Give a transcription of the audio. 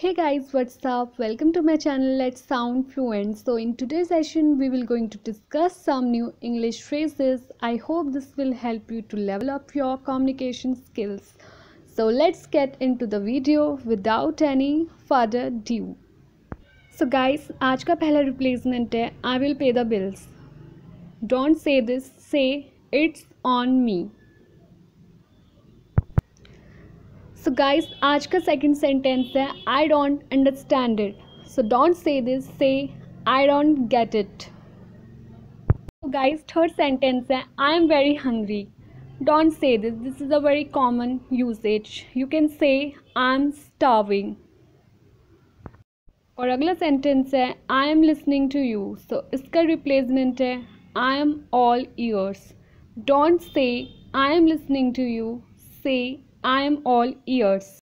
hey guys what's up? Welcome to my channel Let's sound fluent. So in today's session we will going to discuss some new english phrases. I hope this will help you to level up your communication skills. So let's get into the video without any further due. so guys aaj ka pehla replacement hai i will pay the bills. Don't say this say it's on me. So guys आज का second sentence है I don't understand it so don't say this say I don't get it guys third sentence है I am very hungry don't say this this is a very common usage you can say I am starving और अगला sentence है I am listening to you so इसका replacement है I am all ears don't say I am listening to you say I am all ears.